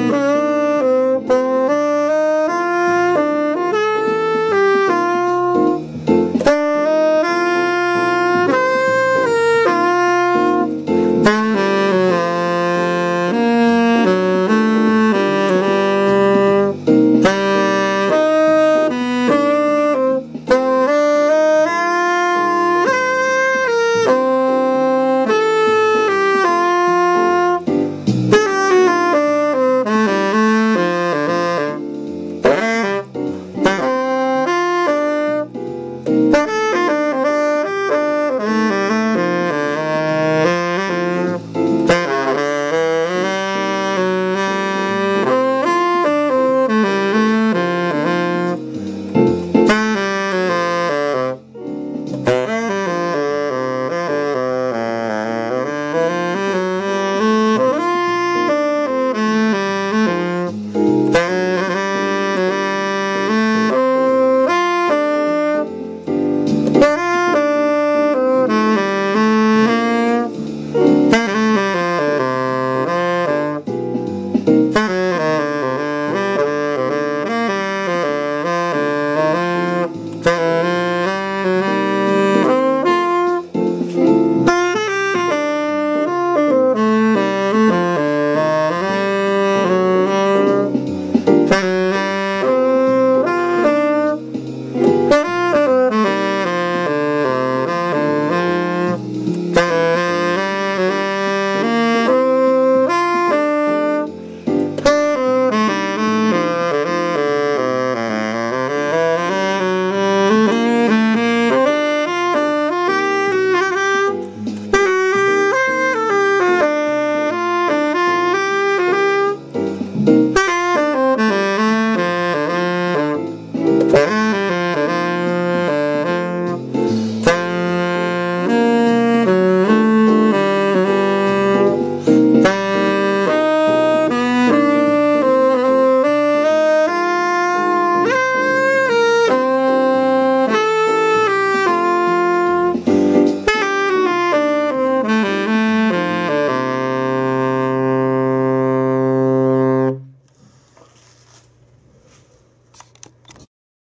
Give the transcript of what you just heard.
Mm-hmm.